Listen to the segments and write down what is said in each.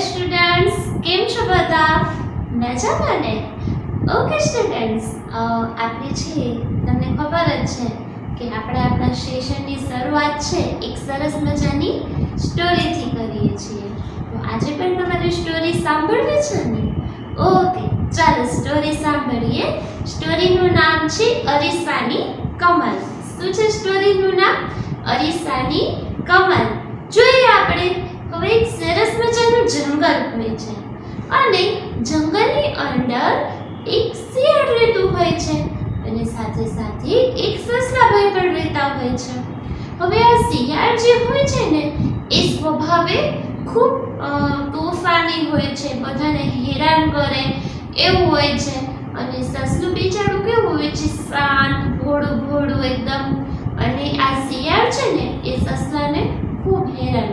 Students કેમ છો બધા? મજામાં ને? ઓકે સ્ટુડન્ટ્સ આપણે છે, તમને ખબર જ છે કે આપણે આપણા સેશનની શરૂઆત છે, એક સરસ મજાની સ્ટોરીથી કરીએ છીએ. તો આજે પણ તમારે સ્ટોરી સાંભળવી છે ને? ઓકે ચાલો સ્ટોરી સાંભળીએ. સ્ટોરીનું નામ છે અરીસાની કમલ. શું છે સ્ટોરીનું નામ? અરીસાની કમલ. જોઈએ આપણે હવે એક સરસ મજાનું જંગલ હોય છે. અને જંગલની અંદર એક શિયાળ રહેતું હોય છે અને સાથે સાથે એક સસલાભાઈ પણ રહેતા હોય છે. હવે આ શિયાળ જે હોય છે ને, એ સ્વભાવે ખૂબ તોફાની હોય છે. બધાને હેરાન કરે એવું હોય છે. અને સસલું બિચારું કેવું હોય છે, શાંત ભોળું ભોળું એકદમ. અને આ શિયાળ છે ને, એ સસલાને ખૂબ હેરાન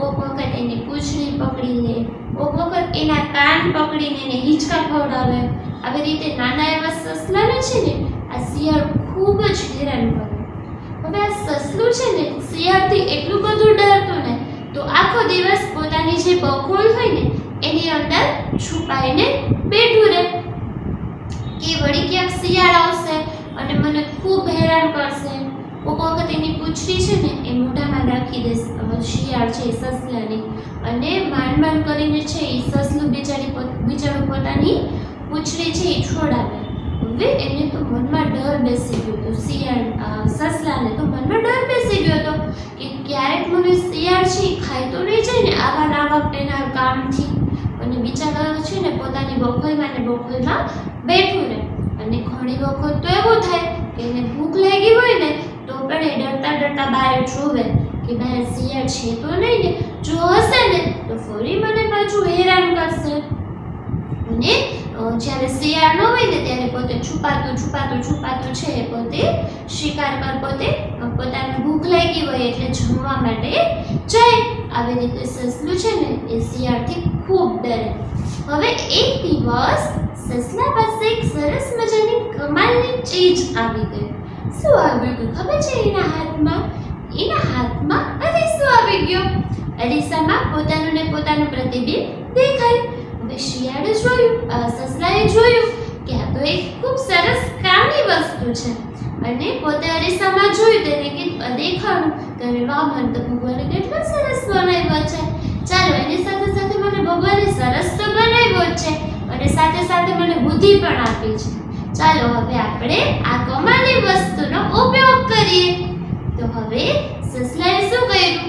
કોક વખત એની પૂંછડી પકડી લે કોક વખત એના કાન પકડીને એને હિંચકા ખવડાવે. આવી રીતે નાના એવા સસલાને છે ને, આ શિયાળ ખૂબ જ હેરાન કરે. હવે આ સસલું છે ને, શિયાળથી એટલું બધું ડરતું ને, તો આખો દિવસ પોતાની જે બખોલ હોય ને, એની અંદર છુપાઈને બેઠું રહે. કે વળી ક્યાંક શિયાળ આવશે અને મને ખૂબ હેરાન કરશે. કોક વખત એની પૂંછડી છે ને એ મોઢામાં રાખી દે શિયાળ છે સસલાની. અને માંડ માંડ કરીને છે એ સસલું બિચારી બિચારું પોતાની પૂંછડી છે એ છોડાવે. હવે એને તો મનમાં ડર બેસી ગયો તો શિયાળ સસલાને તો મનમાં ડર બેસી ગયો હતો કે ક્યારેક મને શિયાળ છે ખાઈ તો નહીં જાય ને આવા નાવા તેના કામથી. અને બિચારા છે ને પોતાની બખોલમાં ને બખોલમાં બેઠું રહે. અને ઘણી વખત તો એવું થાય કે એને ભૂખ લાગી હોય ને પણ એ ડરતા ડરતા બહાર જોવે કે બહાર શિયાળ છે તો નહીં ને, જો હશે ને, તો ફરી મને પાછું હેરાન કરશે. અને જ્યારે શિયાળ ન હોય ને, ત્યારે પોતે છુપાતું છુપાતું છુપાતું છે એ પોતે શિકાર પર પોતે પોતાને ભૂખ લાગી હોય એટલે જમવા માટે જાય. આવી રીતે સસલું છે ને, એ શિયાળથી ખૂબ ડરે. હવે એક દિવસ સસલા પાસે એક સરસ મજાની કમાલની ચીજ આવી ગઈ. શું આવ્યું ગયું ખબર છે એના હાથમાં? એના હાથમાં અરે શું આવી ગયો અરીસામાં પોતાનું ને પોતાનું પ્રતિબિંબ દેખાયું. હવે શિયાળે જોયું સસલાએ જોયું કે આ તો એક ખૂબ સરસ કામની વસ્તુ છે. અને પોતે અરીસામાં જોયું તેને અ, દેખાડું અરે વાહ તો ભગવાને કેટલો સરસ બનાવ્યો છે. ચાલો એની સાથે સાથે મને ભગવાને સરસ તો બનાવ્યો છે. અને સાથે સાથે મને બુદ્ધિ પણ આપી છે. ચાલો હવે આપણે આ કમાલની વસ્તુનો ઉપયોગ કરીએ. તો હવે સસલાએ શું કર્યું?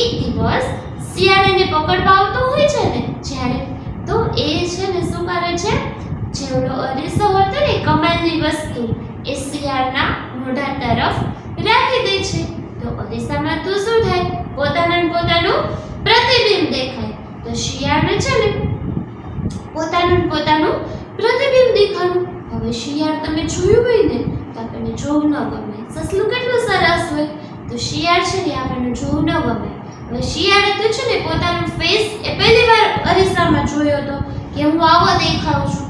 એક દિવસ શિયાળાને પકડવા આવતો હોય છે ને જ્યારે, તો એ છે ને શું કરે છે? જેવડો અરીસો હતો ને કમાલની વસ્તુ, એ શિયાળના મોઢા તરફ રાખી દે છે. તો અરીસામાં તો શું થાય? પોતાના પોતાનું પ્રતિબિંબ દેખાય. તો શિયાળને છે ને, પોતાનું પોતાનું પ્રતિબિંબ દેખાયું હવે શિયાળ તમે જોયું હોય ને, તો આપણને જોવું ન ગમે. સસલું કેટલું સરસ હોય. તો શિયાળ છે ને આપણને જોવું ન ગમે. હવે શિયાળે તો છે ને પોતાનું ફેસ એ પહેલી વાર અરીસામાં જોયો હતો કે હું આવો દેખાઉં છું.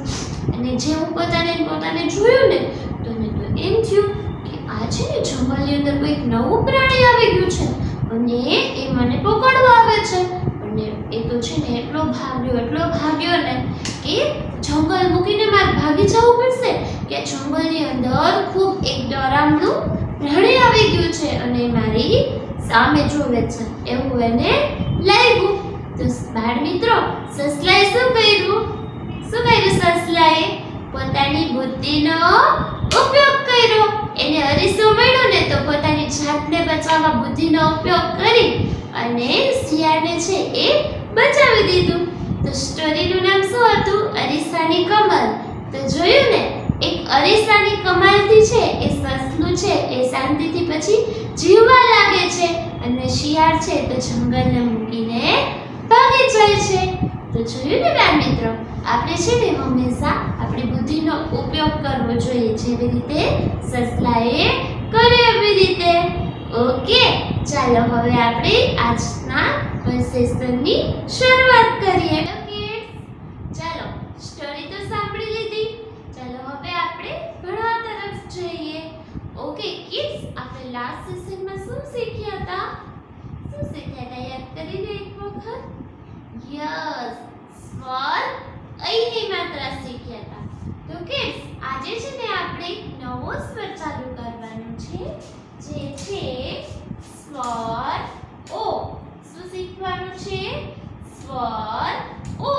અને જે હું પોતાને પોતાને જોયું ને, તો મને તો એમ થયું કે આ છે ને જંગલની અંદર કોઈક નવું પ્રાણી આવી ગયું છે. અને એ મને પકડવા આવે છે. અને એ તો છે ને એટલો ભાગ્યો એટલો ભાગ્યો ને કે જંગલ મૂકીને મારે ભાગી જવું પડશે? કે જંગલની અંદર ખૂબ એક ડરામણું પ્રાણી આવી ગયું છે અને મારી સામે જોવે છે. એવું એને લાગ્યું. તો બાળ મિત્રો, સસલાએ શું કર્યું? શું કર્યું સસલાએ? પોતાની બુદ્ધિનો ઉપયોગ કર્યો. એને અરીસો મળ્યો ને તો પોતાની જાતને બચાવવા બુદ્ધિનો ઉપયોગ કરી અને શિયાળને છે એ બચાવી દીધું. તો સ્ટોરીનું નામ શું હતું? અરીસાની કમલ. તો જોયું ને, એક અરીસાની કમાલથી છે, એ સસલું છે, એ શાંતિથી પછી જીવવા લાગે છે અને શિયાળ છે, તો જંગલને મૂકીને ભાગી જાય છે. તો જોયું ને બાળ મિત્રો, આપણે છે ને હંમેશા આપણી બુદ્ધિનો ઉપયોગ કરવો જોઈએ, જેવી રીતે સસલાએ કર્યો એવી રીતે. ઓકે, ચાલો હવે આપણે આજના સેશનની શરૂઆત કરીએ. તો kids, ચાલો સ્ટોરી તો સાંભળી લીધી. ચાલો હવે આપણે ભણવા તરફ જઈએ. ઓકે કિડ્સ આપણે લાસ્ટ સેશનમાં શું શીખ્યા હતા? શું શીખ્યા હતા? યાદ કરીને એક વખત. યસ સ્વર અહીંની માત્રા શીખ્યા હતા. તો કિડ્સ આજે છે ને આપણે એક નવો સ્વર ચાલુ કરવાનો છે. જે છે સ્વર ઓ. શું શીખવાનું છે? સ્વર. ઓ,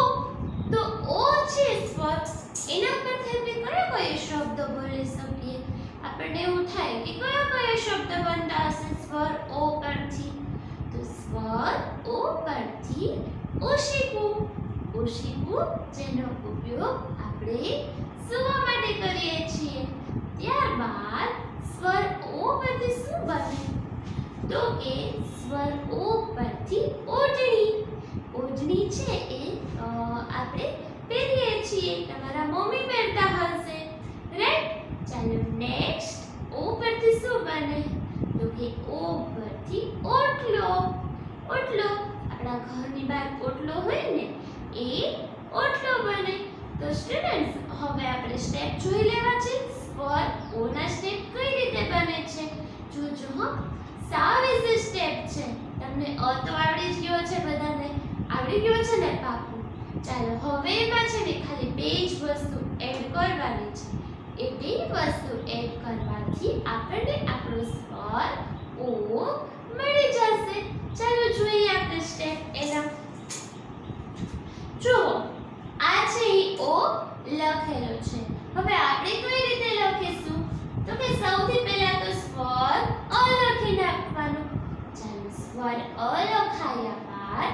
તો ઓ છે સ્વર. એના પરથી આપણે કયો કયો શબ્દ બોલી શકીએ? આપણને એવું થાય કે કયો કયો શબ્દ બનતા હશે? સ્વર ઓ પરથી. તો સ્વર ઓ પરથી ઓશિકું ઓશિકું જેનો ઉપયોગ આપણે સુવા માટે કરીએ છીએ. ત્યારબાદ સ્વર ઓ પરથી શું બને? તો કે સ્વર ઓ પરથી ઓઢણી ઓઢણી છે એ આપણે પહેરીએ છીએ. તમારા મમ્મી પહેરતા હશે. રાઈટ ચાલો નેક્સ્ટ ઓ પરથી શું બને? તો કે ઓ પરથી ઓટલો. ઓટલો. આપણા ઘરની બહાર ઓટલો હોય ને, એ ઓટલો બને. તો સ્ટુડન્ટ્સ હવે આપણે સ્ટેપ જોઈ લેવા છે. સ્વર ઓના સ્ટેપ કઈ રીતે બને છે? જોજો હો. સાવ ઇઝી સ્ટેપ છે. તમને અ તો આવડી જ ગયો છે બધાને? આવડી ગયો છે ને પાપુ ચાલો, હવે એમાં છે ને ખાલી બે જ વસ્તુ એડ કરવાની છે. એ બે વસ્તુ એડ કરવાથી આપણને આપણો સ્વર ઓ મળી જશે. ચાલો, જોઈએ આપણે સ્ટેપ એના. જુઓ, આ છે ઓ લખેલો છે. હવે આપણે કઈ રીતે લખીશું? તો કે સૌથી પહેલા તો સ્વર અ લખી નાખવાનો. ચાલો સ્વર અ લખાયા બાદ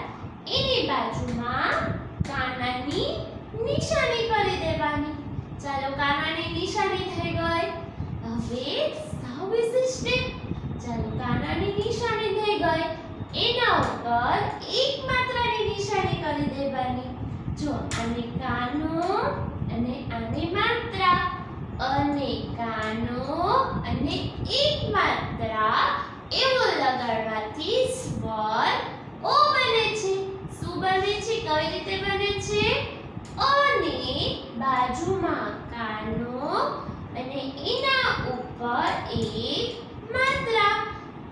એની બાજુમાં કાનાની નિશાની કરી દેવાની. ચાલો કાનાની નિશાની થઈ ગઈ. હવે ઇઝી સ્ટેપ ચાલો કાનાની નિશાની થઈ ગઈ. એના ઉપર એક માત્રાની નિશાની કરી દેવાની. જો આને કાનો અને આની માત્રા અને કાનો અને એક માત્રા એવો લગાડવાથી સ્વર ઓ બને છે. શું બને છે? કઈ રીતે બને છે? અને બાજુમાં કાનો અને એના ઉપર એક માત્રા.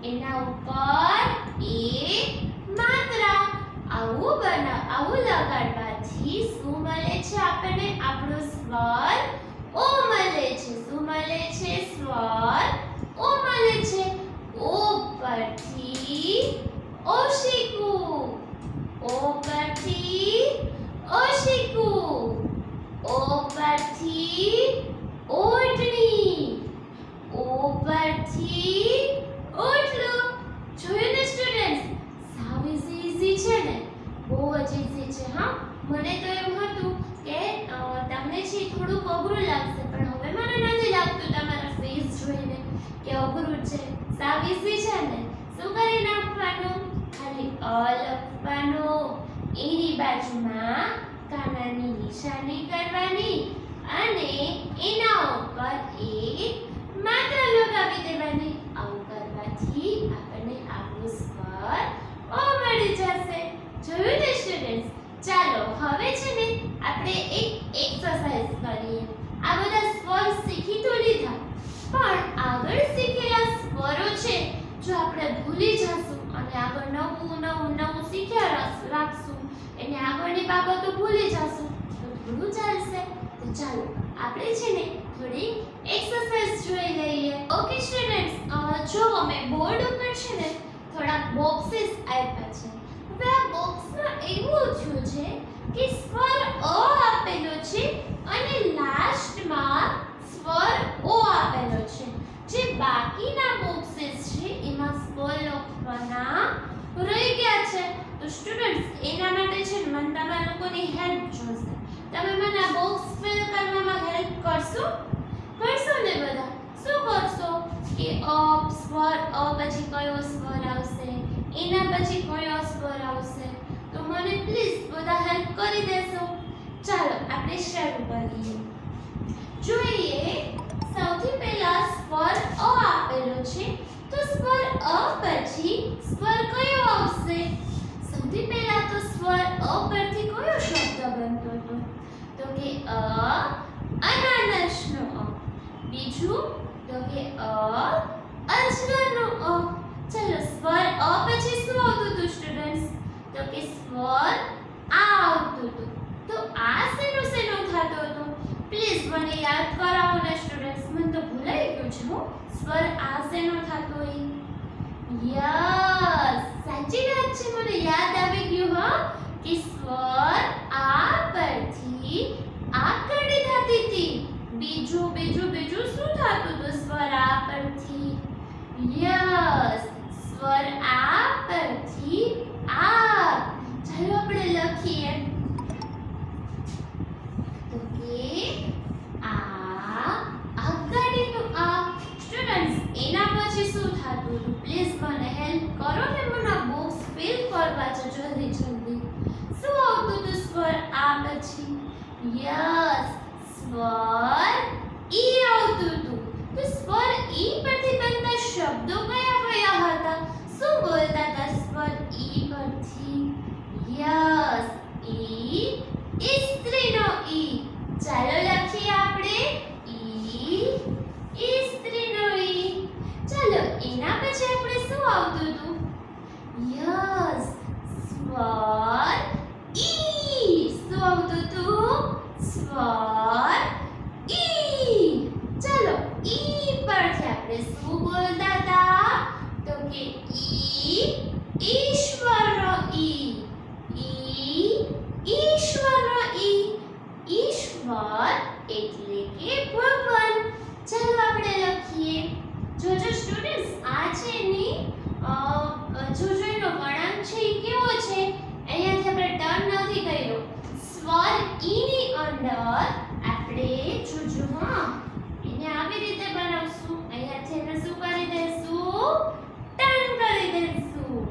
એના ઉપર એક માત્રા. આવું બના, આવું લગાડવાથી શું મળે છે આપણને? આપણો સ્વર ઓ મળે છે શું મળે છે સ્વર ઓ મળે છે ઓ પરથી ઓ ઓશિકું ઓ પરથી ઓઢણી ઓ પરથી ઓટલો. જોયું ને સ્ટુડન્ટ્સ સાવ ઇઝી ઇઝી છે ને? બહુ જ ઇઝી છે, હા? મને તો એમ હતું કે તમને છે થોડુંક અઘરું લાગશે, પણ હવે મને નથી લાગતું તમારા ફેસ જોઈને કે અઘરું છે. સાવ ઇઝી છે ને, શું કરી નાખવાનું? ખાલી અ, લખવાનું. એની બાજુમાં કાનાની નિશાની કરવાની અને એના ઉપર એક માત્ર લગાવી દેવાની. આવું કરવાથી આપણને આપણું સ્વર ઓ મળી જશે. જોયું ને સ્ટુડન્ટ્સ ચાલો, હવે છે ને આપણે એક એક્સરસાઇઝ કરીએ. આ બધા સ્વર શીખી તો લીધા. પણ આગળ શીખેલા સ્વરો છે, જો આપણે ભૂલી જશું અને આગળ નવું નવું નવું શીખ્યા રાખ- રાખશું, એને આગળની બાબતો ભૂલી જશું, તો થોડું ચાલશે. તો ચાલો, આપણે છે ને થોડી એક્સરસાઇઝ જોઈ લઈએ. ઓકે સ્ટુડન્ટ્સ જો અમે બોર્ડ ઉપર છે ને થોડા બોક્સીસ આપ્યા છે. હવે બોક્સમાં એવું થયું છે કે સ્વર અ આપેલો છે અને લાસ્ટમાં સ્વર ઓ આપેલો છે. જે બાકીના બોક્સીસ છે, એમાં સ્વર લખવાના રહી ગયા છે. તો સ્ટુડન્ટ્સ એના માટે છે મને તમારા લોકોની હેલ્પ જોઈશે તમે મને આ બોક્સ ફિલ કરવામાં હેલ્પ કરશો? કરશો ને બધા? શું કરશો? કે અ, સ્વર અ, પછી કયો સ્વર આવશે? એના પછી કયો અસ્વર આવશે. તો મને પ્લીઝ બધા હેલ્પ કરી દેશો. ચાલો, આપણે શરૂ કરીએ. જોઈએ, સૌથી પહેલા સ્વર અ આપેલો છે. તો સ્વર અ પછી સ્વર કયો આવશે? સૌથી પહેલા તો સ્વર અ પરથી કયો શબ્દ બનતો હતો? તો કે અ અનાનસનો અ. બીજું, તો કે અ અજગરનો અ ચલો સ્વર અ પછી શું આવતું હતું સ્ટુડન્ટ્સ તો કે સ્વર આ આવતું હતું તો આ શેનું શેનું થતું હતું પ્લીઝ મને યાદ કરાવો ને સ્ટુડન્ટ્સ મને તો ભૂલાઈ ગયું છે હો સ્વર આ શેનો થતો હોય યસ. સાચી વાત છે, મને યાદ આવી ગયું, હા. કે સ્વર આ પરથી આ કડી થતી હતી. બીજું બીજું બીજું શું થતું હતું? સ્વર આ પરથી. યસ. સ્વર આ પરથી આ. ચાલો આપણે લખીએ તો કે આ આગળનું આ સ્ટુડન્ટ્સ એના પછી શું થતું હતું પ્લીઝ મને હેલ્પ કરો ને મને બોક્સ ફિલ કરવા છે જલ્દી જલ્દી શું આવતું હતું સ્વર આ પછી યસ સ્વર ઈ આવતું હતું તો સ્વર ઈ પરથી બનતા શબ્દો કયા કયા હતા શું બોલતા હતા સ્વર ઈ પરથી યસ ઈ ઇસ્ત્રીનો ઈ ચાલો લખીએ આપણે ઈ ઇસ્ત્રીનો ઈ ચાલો એના પછી આપણે શું આવતું હતું યસ સ્વર ઈ શું આવતું હતું સ્વર ઈ ચાલો ઈ પરથી આપણે શું બોલતા હતા તો કે ઈ ઈશ્વરનો ઈ ઈ ઈશ્વરનો ઈ ઈશ્વર એટલે કે ભગવાન ચાલો આપણે લખીએ જોજો સ્ટુડન્ટ્સ આ છે એની અ, જોજો એનો વળાંક છે એ કેવો છે અહીંયાથી આપણે ટર્ન નથી કર્યો સ્વર ઈ ની અંદર આપણે જોજો હા એને આવી રીતે બનાવશું અહીંયાથી એને શું કરી દઈશું ટર્ન કરી દઈશું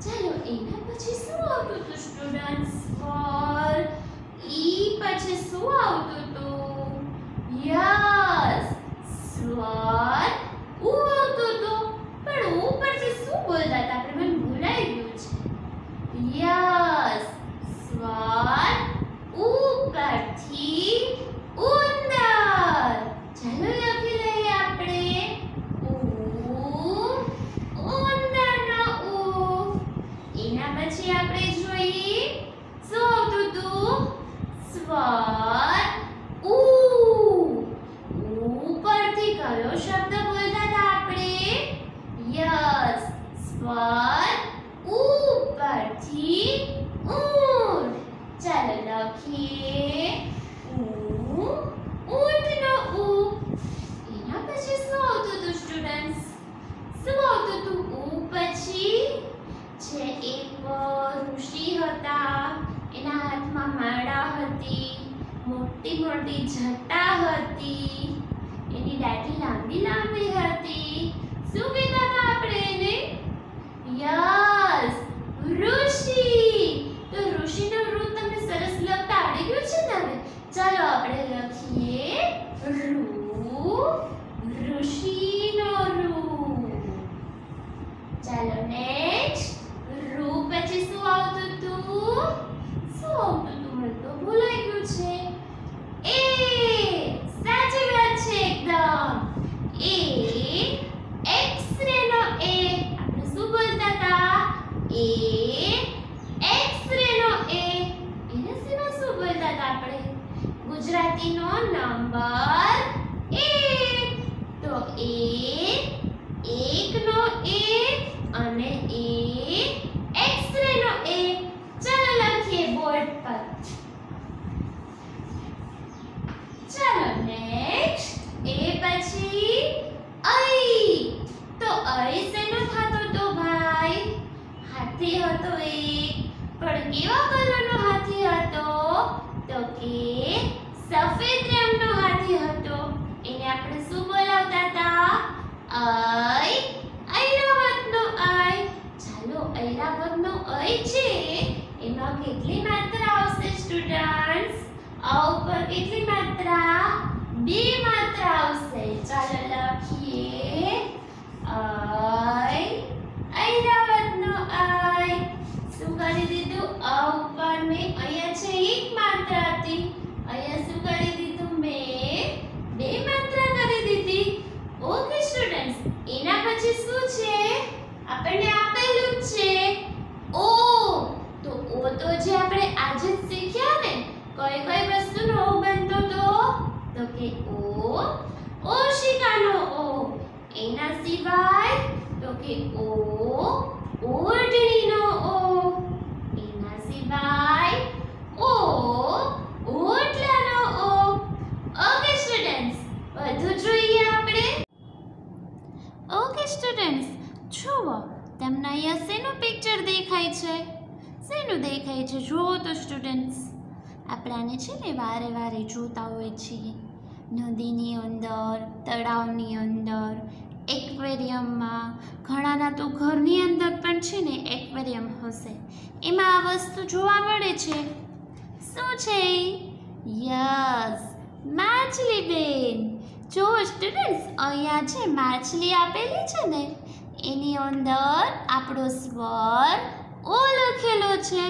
ચાલો એના પછી શું આવતું હતું સ્ટુડન્ટ્સ સ્વર ઈ પછી શું આવતું હતું યસ સ્વર ઉ આવતું હતું પણ ઉ પછી શું બોલતા હતા આપણે મને ભૂલાઈ ગયું છે યસ સ્વર ઉ પરથી ઉંદર ચાલો લખી લઈએ આપણે ઉ ઉંદરનો ઉ એના પછી આપણે જોઈએ શું આવતું હતું સ્વર ઉ. ઉપરથી કયો શબ્દ બોલતા હતા આપણે? યસ, સ્વર ઉપરથી ઊંટ. ચાલો લખીએ. એના પછી શું આવતું હતું સ્ટુડન્ટ્સ શું આવતું હતું? ઉ પછી છે એક ઋષિ હતા. હાથમાં માળા હતી, મોટી મોટી જટા હતી, એની દાઢી લાંબી લાંબી હતી. શું કહેતા હતા આપણે એને? યસ, ઋષિ. તો ઋષિનો ઋ તમને સરસ લખતા આવડી ગયું છે ને હવે? ચાલો આપણે લખીએ, ઋ, ઋષિનો ઋ ચાલો નેક્સ્ટ શું આવતું હતું મને તો ભૂલાઈ ગયું છે એ સાચી વાત છે એકદમ એ એક્સરે નો એ આપણે શું બોલતા હતા એ એક્સરે નો એ એને સિવાય શું બોલતા હતા આપણે ગુજરાતીનો નંબર એક તો એ એકનો એ અને એ એક્સરે નો એ ચાલો લખીએ બોર્ડ પર ચાલો નેક્સ્ટ એ પછી ઐ તો ઐ શેનો થતો તો ભાઈ હાથી હતો એક પણ કેવા કલરનો હાથી હતો તો કે સફેદ રંગનો હાથી હતો એને આપણે શું બોલાવતા હતા ઐ ઐરાવતનો ઐ ચાલો ઐરાવતનો ઐ છે એમાં કેટલી માત્રા આવશે સ્ટુડન્ટ્સ આ ઉપર કેટલી માત્રા, બે માત્રા આવશે. ચાલો લખીએ. ઐ ઐરાવતનો ઐ શું કરી દીધું? અ ઉપર મેં અહીંયા છે એક માત્રા હતી અહીંયા શું કરી દીધું? મેં બે માત્રા કરી દીધી. ઓકે સ્ટુડન્ટ્સ એના પછી શું છે? આપણને આપેલું જ છે ઓ તો જે આપણે આજે શીખ્યા ને, કઈ કઈ વસ્તુનો ઓ બનતો તો? તો કે ઓ ઓશિકાનો ઓ. એના સિવાય તો કે ઓ ઓઢણીનો ઓ. એના સિવાય ઓ, ઓટલાનો ઓ. ઓકે સ્ટુડન્ટ્સ બધું જોઈએ આપણે. ઓકે સ્ટુડન્ટ્સ જુઓ, તમને અહીંયા પિક્ચર દેખાય છે? શેનું દેખાય છે? જુઓ તો સ્ટુડન્ટ્સ આપણે આને છે ને વારે વારે જોતા હોય છીએ. નદીની અંદર, તળાવની અંદર, એક્વેરિયમમાં. ઘણાના તો ઘરની અંદર પણ છે ને એક્વેરિયમ હશે. એમાં આ વસ્તુ જોવા મળે છે. શું છે? યસ, માછલી બેન. જો સ્ટુડન્ટ્સ અહીંયા છે માછલી આપેલી છે ને, એની અંદર આપણો સ્વર ઓ લખેલો છે.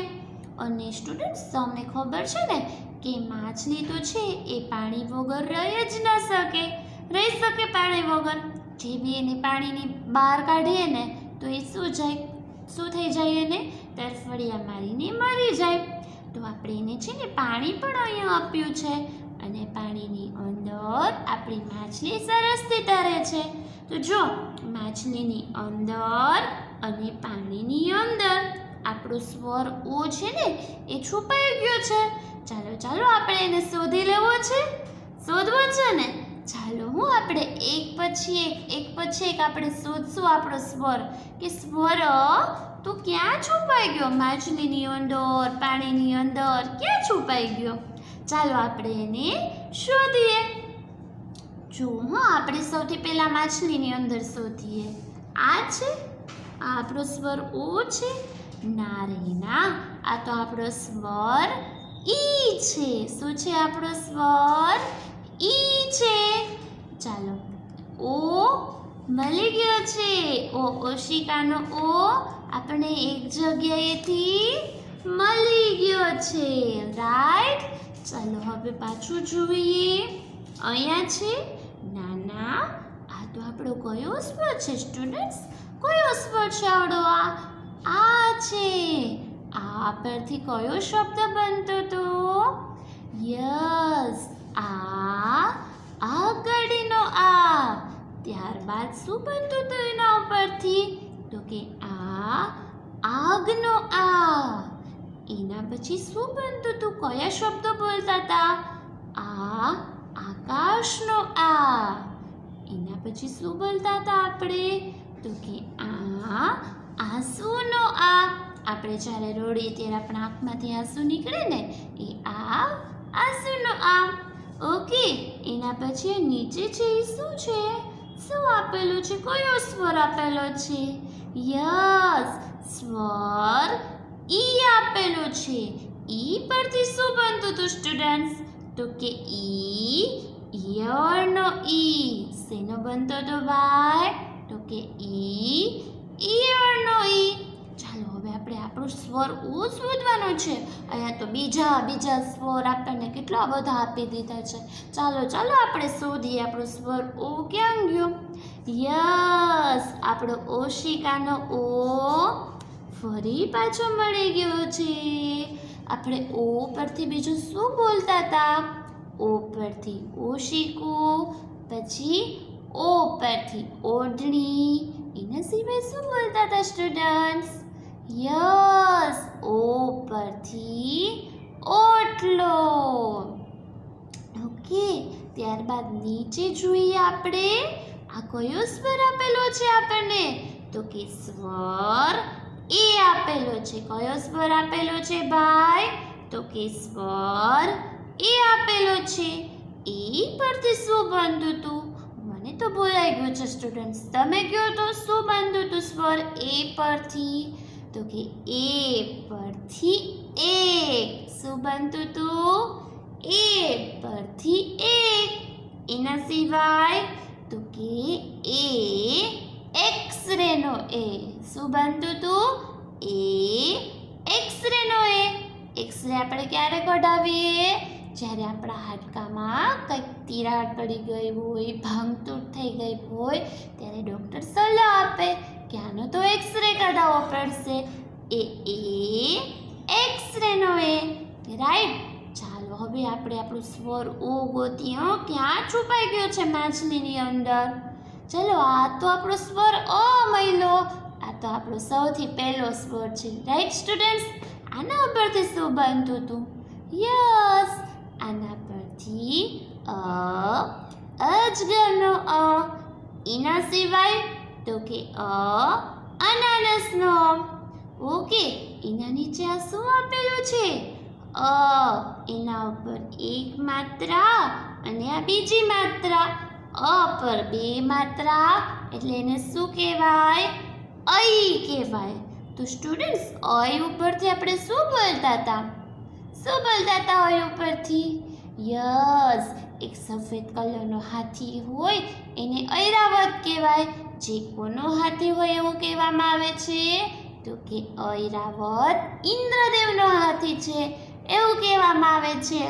અને સ્ટુડન્ટ્સ તમને ખબર છે ને કે માછલી તો છે એ પાણી વગર રહી જ ન શકે. રહી શકે પાણી વગર. જેવી એને પાણીની બહાર કાઢીએ ને તો એ શું જાય? શું થઈ જાય એને? તરફડિયા મારીને મરી જાય. તો આપણે એને છે ને પાણી પણ અહીંયા આપ્યું છે. અને પાણીની અંદર આપણી માછલી સરસથી તરે છે. તો જો માછલીની અંદર અને પાણીની અંદર આપણો સ્વર ઓ છે ને, એ છુપાઈ ગયો છે. ચાલો ચાલો આપણે એને શોધી લેવો છે. શોધવો છે ને? ચાલો, હું આપણે એક પછી એક એક પછી એક આપણે શોધશું આપણો સ્વર. કે સ્વર, તો ક્યાં છુપાઈ ગયો? માછલીની અંદર, પાણીની અંદર, ક્યાં છુપાઈ ગયો? ચાલો, આપણે એને શોધીએ. જો, હું, આપણે સૌથી પહેલાં માછલીની અંદર શોધીએ. આ છે? આ આપણો સ્વર ઓ છે. ના રે ના આ તો આપણો સ્વર ઈ છે. શું છે આપણો સ્વર? ઈ છે. ચાલો. ઓ મળી ગયો છે. ઓ ઓશિકાનો ઓ આપણે એક જગ્યાએથી મળી ગયો છે. રાઈટ ચાલો, હવે પાછું જોઈએ. અહીંયા છે. ના ના આ તો આપણો કયો સ્વર છે સ્ટુડન્ટ્સ કયો સ્વર છે આવડો આ? આ છે. આ પરથી કયો શબ્દ બનતો તો? યસ, આ આગળનો આ. ત્યારબાદ શું બનતું હતું એના ઉપરથી? તો કે આ આગનો આ. એના પછી શું બનતું હતું કયા શબ્દો બોલતા હતા આ આકાશનો આ. એના પછી શું બોલતા હતા આપણે? તો કે આ આંસુનો આ આપણે જ્યારે રોડીએ ત્યારે આપણા આંખમાંથી આંસુ નીકળે ને, એ આ આંસુનો આ ઓકે, એના પછી નીચે છે એ શું છે? શું આપેલું છે? કયો સ્વર આપેલો છે? યસ, સ્વર ઈ આપેલો છે. ઈ પરથી શું બનતું હતું સ્ટુડન્ટ્સ તો કે ઈ નો ઈ. શેનો બનતો તો ભાઈ? તો કે ઈ ઈયળનો ઈ ચાલો, હવે આપણે આપણો સ્વર ઓ શોધવાનો છે. અહીંયા તો બીજા બીજા સ્વર આપણને કેટલા બધા આપી દીધા છે. ચાલો ચાલો આપણે શોધીએ આપણો સ્વર ઓ ક્યાં ગયો? યસ, આપણો ઓશિકાનો ઓ ફરી પાછો મળી ગયો છે. આપણે ઓ પરથી બીજું શું બોલતા હતા? ઓ પરથી ઓશિકો, પછી ઓ પરથી ઓઢણી એના સિવાય શું બોલતા હતા સ્ટુડન્ટ્સ યસ ઓ પરથી ઓટલો ઓકે ત્યારબાદ નીચે જોઈએ આપણે. આ કયો સ્વર આપેલો છે આપણને? તો કે સ્વર એ આપેલો છે. કયો સ્વર આપેલો છે ભાઈ? તો કે સ્વર એ આપેલો છે. એ પરથી શું બનતું હતું? ભૂલાઈ ગયું છે સ્ટુડન્ટ્સ તમે કહો તો શું બનતું હતું સ્વર એ પરથી? તો કે એ પરથી એક. શું બનતું હતું એ પરથી એક. એના સિવાય તો કે એ એક્સ રેનો એ શું બનતું હતું એ એક્સ રેનો એ એક્સ રે આપણે ક્યારે કઢાવીએ? જ્યારે આપણા હાડકામાં કંઈક તિરાડ પડી ગઈ હોય ભાંગતૂટ થઈ ગઈ હોય, ત્યારે ડૉક્ટર સલાહ આપે કે આનો તો એક્સરે કઢાવવો પડશે. એ એ એક્સરેનો એ. રાઈટ ચાલો, હવે આપણે આપણું સ્વર ઓ ગોતીએ ક્યાં છુપાઈ ગયો છે માછલીની અંદર? ચલો, આ તો આપણો સ્વર અ મહિલો. આ તો આપણો સૌથી પહેલો સ્વર છે. રાઈટ સ્ટુડન્ટ્સ આના ઉપરથી શું બનતું હતું? યસ આના પરથી અ અજગરનો અ, એના સિવાય તો કે અ, અનાનસનો. ઓકે, એના નીચે આ શું આપેલું છે? અ, એના ઉપર એક માત્રા અને આ બીજી માત્રા. અ પર બે માત્રા, એટલે એને શું કહેવાય? અઈ કહેવાય. તો સ્ટુડન્ટ્સ અય ઉપરથી આપણે શું બોલતા હતા? શું બોલતા હતા અય ઉપરથી? યસ એક સફેદ કલરનો હાથી હોય, એને ઐરાવત કહેવાય. જે કોનો હાથી હોય એવું કહેવામાં આવે છે? તો કે ઐરાવત ઇન્દ્રદેવનો હાથી છે, એવું કહેવામાં આવે છે.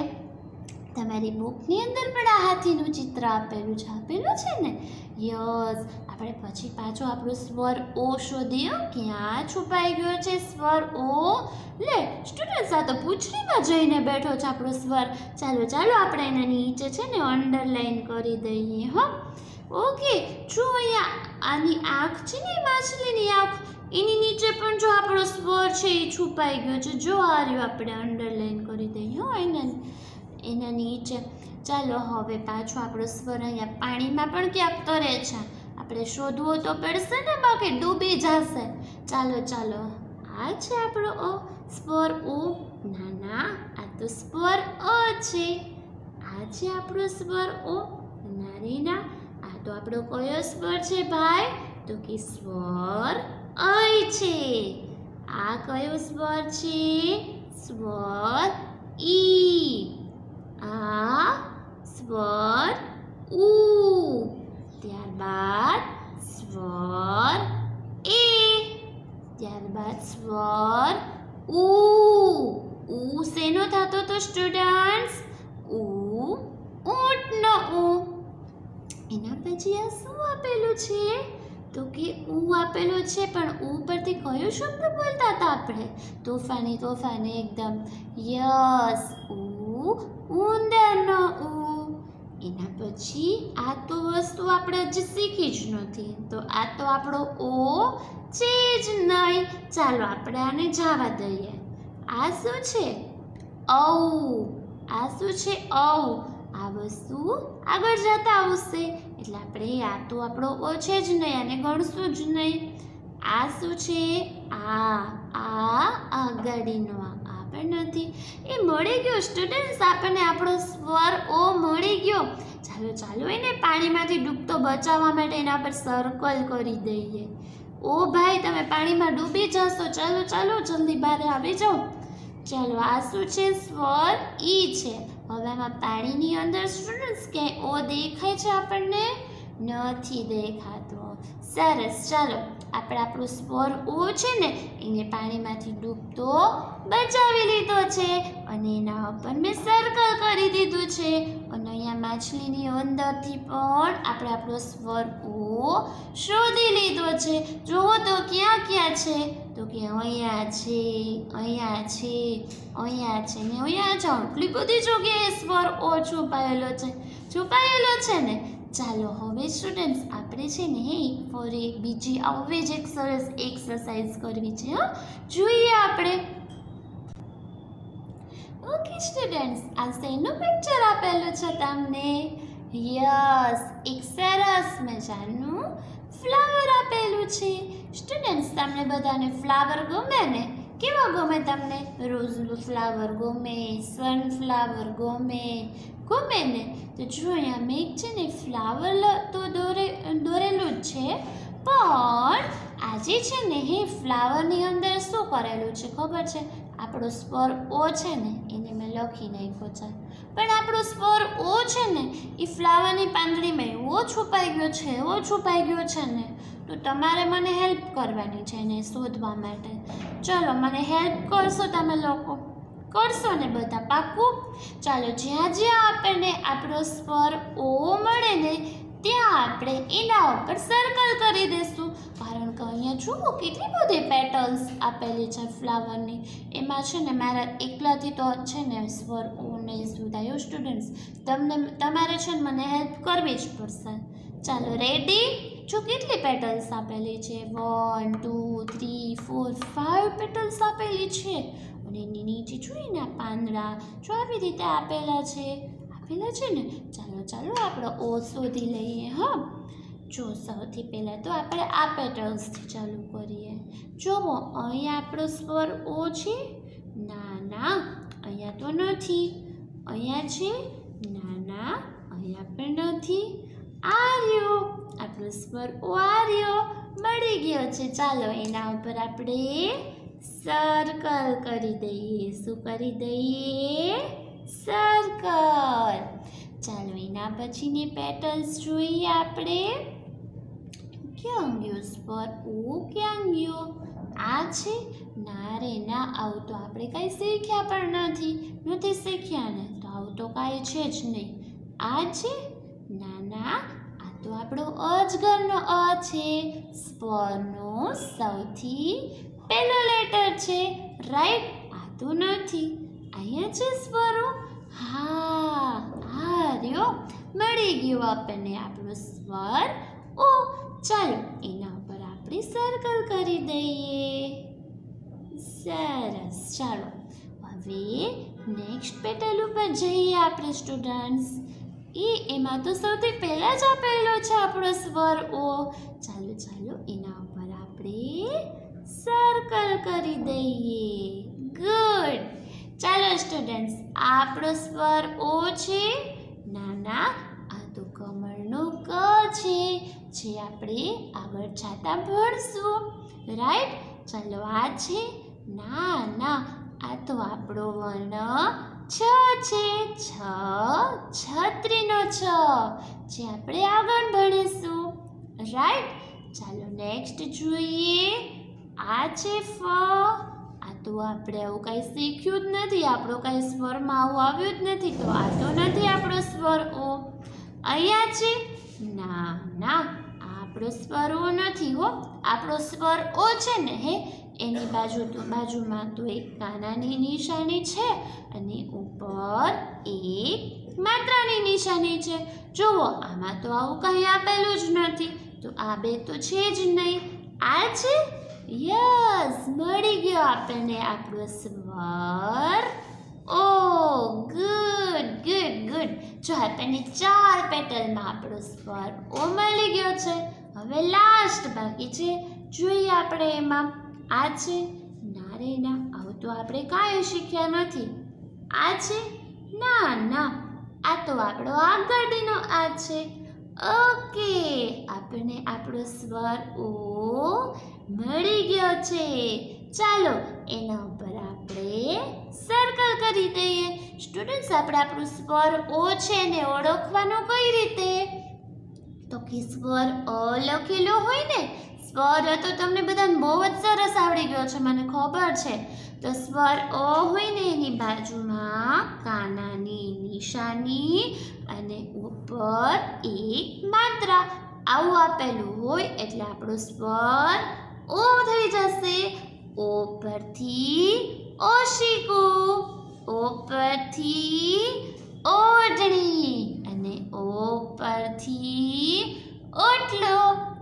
તમારી બુકની અંદર પણ આ હાથીનું ચિત્ર આપેલું છે આપેલું છે ને? યસ. આપણે પછી પાછો આપણો સ્વર ઓ શોધીએ. ક્યાં છુપાઈ ગયો છે સ્વર ઓ? લે સ્ટુડન્ટ્સ આ તો પૂંછડીમાં જઈને બેઠો છે આપણો સ્વર. ચાલો ચાલો આપણે એના નીચે છે ને અંડરલાઈન કરી દઈએ, હો. ઓકે, જો અહીંયા આની આંખ છે ને, માછલીની આંખ, એની નીચે પણ જો આપણો સ્વર છે એ છુપાઈ ગયો છે. જો આ રહ્યો, આપણે અંડરલાઈન કરી દઈએ, હો, એના એના નીચે. ચાલો હવે પાછો આપણો સ્વર અહીંયા પાણીમાં પણ ક્યાંક તરે છે. આપણે શોધવો તો પડશે ને બાકી ડૂબી જશે. ચાલો ચાલો. આ છે આપણો ઓ સ્વર ઉ. ના ના. આ તો સ્વર અ છે. આ છે આપણો સ્વર ઓ નારી ના. આ તો આપણો કયો સ્વર છે ભાઈ? તો કે સ્વર અ છે. આ કયો સ્વર છે? સ્વર ઈ. આ સ્વર ઉ. ત્યારબાદ સ્વર એ. ત્યારબાદ સ્વર ઉ. ઉ શેનો થતો તો સ્ટુડન્ટ્સ ઉ, ઊંટનો ઉ. એના પછી આ શું આપેલું છે? તો કે ઉ આપેલું છે, પણ ઉ પરથી કયો શબ્દ બોલતા હતા આપણે? તોફાની તોફાની, એકદમ. યસ, ઉ, ઉંદરનો ઉ. એના પછી આ તો વસ્તુ આપણે હજી શીખી જ નથી. તો આ તો આપણો ઓ છે જ નહીં. ચાલો આપણે આને જવા દઈએ. આ શું છે? ઔ. આ શું છે? ઔ. આ વસ્તુ આગળ જતા આવશે. એટલે આપણે આ તો આપણો ઓ છે જ નહીં. અને ગણશું જ નહીં. આ શું છે? આ. આ આગળનો આ નથી. એ મળી ગયો. સ્ટુડન્ટ્સ આપણને આપણો સ્વર ઓ મળી ગયો. ચાલો ચાલો એને પાણીમાંથી ડૂબતો બચાવવા માટે એના પર સર્કલ કરી દઈએ. ઓ ભાઈ, તમે પાણીમાં ડૂબી જશો. ચાલો ચાલો, જલ્દી બહાર આવી જાઓ. ચાલો, આ શું છે? સ્વર ઈ છે. હવે આમાં પાણીની અંદર સ્ટુડન્ટ્સ કે ઓ દેખાય છે આપણને? નથી દેખાતો. સરસ. ચાલો, આપણે આપણો સ્વર ઓ છે ને, એને પાણીમાંથી ડૂબતો બચાવી લીધો છે અને એના ઉપર મેં સર્કલ કરી દીધું છે. અને અહીંયા માછલીની અંદરથી પણ આપણે આપણો સ્વર ઓ શોધી લીધો છે. જુઓ તો ક્યાં ક્યાં છે? તો કે અહીંયા છે અહીંયા છે અહીંયા છે ને અહીંયા છે. આટલી બધી જગ્યાએ સ્વર ઓ છુપાયેલો છે. છુપાયેલો છે ને? ચાલો હવે સ્ટુડન્ટ્સ આપણે છે ને ફરી બીજી આવી જ એક સરસ એક્સરસાઇઝ કરવી છે, હો. જોઈએ આપણે. સ્ટુડન્ટ્સ આ શેનું પિક્ચર આપેલું છે તમને યસ એક સરસ મજાનું ફ્લાવર આપેલું છે સ્ટુડન્ટ્સ તમને બધાને ફ્લાવર ગમે ને કેવા ગમે તમને રોઝનું ફ્લાવર ગમે સનફ્લાવર ગમે ગમે ને તો જો અહીંયા મેં છે ને ફ્લાવર તો દોરે દોરેલું જ છે પણ આજે છે ને એ ફ્લાવરની અંદર શું કરેલું છે ખબર છે આપણો સ્વર ઓ છે ને એને મેં લખી નાખ્યો છે. પણ આપણો સ્વર ઓ છે ને, એ ફ્લાવરની પાંદડીમાં એવો છુપાઈ ગયો છે એવો છુપાઈ ગયો છે ને, તો તમારે મને હેલ્પ કરવાની છે એને શોધવા માટે. ચલો, મને હેલ્પ કરશો તમે લોકો. કરશો ને બધા પાકું? ચાલો, જ્યાં જ્યાં આપણને આપણો સ્વર ઓ મળે ને ત્યાં આપણે એના ઉપર સર્કલ કરી દઈશું. કારણ કે અહીંયા જુઓ કેટલી બધી પેટલ્સ આપેલી છે ફ્લાવરની એમાં છે ને મારા એકલાથી તો છે ને સ્વર ઓ નહીં સુધાયો સ્ટુડન્ટ્સ તમને, તમારે છે ને મને હેલ્પ કરવી જ પડશે. ચાલો રેડી જો કેટલી પેટલ્સ આપેલી છે? One two three four five petals આપેલી છે. અને એની નીચે જોઈએ ને પાંદડા જો આવી રીતે આપેલા છે? આપેલા છે ને, ચાલો ચાલો આપણે ઓ શોધી લઈએ, હા. જો સૌથી પહેલાં તો આપણે આ પેટર્ન્સથી ચાલુ કરીએ. જુઓ અહીંયા આપણો સ્વર ઓ છે. ના ના, અહીંયા તો નથી. અહીંયા છે. ના ના, અહીંયા પણ નથી. આ રહ્યો આપણો સ્વર ઓ આ રહ્યો મળી ગયો છે. ચાલો, એના ઉપર આપણે સર્કલ કરી દઈએ. શું કરી દઈએ? સર્કલ ચાલો, એના પછીની પેટર્ન્સ જોઈએ આપણે. ક્યાં ગયો સ્વર ઓ ક્યાં ગયો આ છે? ના રે, ના, આવું તો આપણે કાંઈ શીખ્યા પણ નથી. નથી શીખ્યા ને, તો આવું તો કાંઈ છે જ નહીં. આ છે? ના ના, આ તો આપણો અજગરનો અ છે. સ્વરનો સૌથી પહેલો લેટર છે. રાઈટ આ તો નથી. અહીંયા છે સ્વરો? હા આ રહ્યો. મળી ગયો આપણને આપણો સ્વર. ઓ, ચાલો, એના ઉપર આપણે સર્કલ કરી દઈએ. સરસ, ચાલો. હવે નેક્સ્ટ પેટલ ઉપર જઈએ આપણે સ્ટુડન્ટ્સ એ, એમાં તો સૌથી પહેલાં જ આપેલો છે આપણો સ્વર. ઓ, ચાલો ચાલો, એના ઉપર આપણે સર્કલ કરી દઈએ. ગુડ ચાલો સ્ટુડન્ટ્સ આપણો સ્વર ઓ છે, નાના, આ તો કમળનું ક છે, જે આપણે આગળ જાતા ભણશું. રાઈટ ચાલો આ છે ના ના આ તો આપણો વર્ણ છ છે, છ છત્રીનો છ, જે આપણે આગળ ભણીશું. રાઈટ ચાલો નેક્સ્ટ જોઈએ, આ છે ફ. તો આપણે આવું કાંઈ શીખ્યું જ નથી, આપણો કાંઈ સ્વરમાં આવું આવ્યું જ નથી, તો આ તો નથી આપણો સ્વર, ઓ. અહીંયા છે? ના ના, આપણો સ્વર ઓ નથી, હો. આપણો સ્વર ઓ છે ને, હે. એની બાજુ તો, બાજુમાં તો એક કાનાની નિશાની છે અને ઉપર એક માત્રાની નિશાની છે. જુઓ, આમાં તો આવું કંઈ આપેલું જ નથી. તો આ બે તો છે જ નહીં. આ છે યસ, મળી ગયો આપણને આપણો સ્વર. Oh good good good. જો આપણને ચાર પેટલમાં આપણો સ્વર ઓ મળી ગયો છે, હવે લાસ્ટ બાકી છે. જોઈએ આપણે એમાં. આ છે? ના રે, ના, આવું તો આપણે કાંઈ શીખ્યા નથી. આ છે? ના ના, આ તો આપણો આગળનો આ છે. ઓકે, આપણને આપણો સ્વર ઓ મળી ગયો છે. ચાલો, એના ઉપર આપણે સર્કલ કરી દઈએ. સ્ટુડન્ટ્સ આપણે આપણું સ્વર ઓ છે ને ઓળખવાનો કઈ રીતે? તો કે સ્વર અ લખેલો હોય ને, સ્વર તો તમને બધાને બહુ જ સરસ આવડી ગયો છે, મને ખબર છે. તો સ્વર અ હોય ને એની બાજુમાં કાનાની નિશાની અને ઉપર એક માત્રા. આવું આપેલું હોય એટલે આપણો સ્વર ઓ થઈ જશે. ઓ પરથી ઓશિકું ઓ પરથી ઓઢણી અને ઓ પરથી ઓટલો.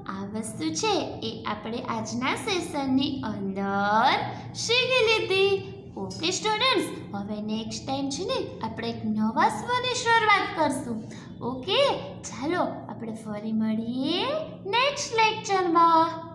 આ વસ્તુ છે એ આપણે આજના સેશનની અંદર શીખી લીધી. ઓકે, સ્ટુડન્ટ્સ, હવે નેક્સ્ટ ટાઈમ છે ને, આપણે એક નવા સ્વની શરૂઆત કરશું. ઓકે, ચાલો, આપણે ફરી મળીએ નેક્સ્ટ લેક્ચરમાં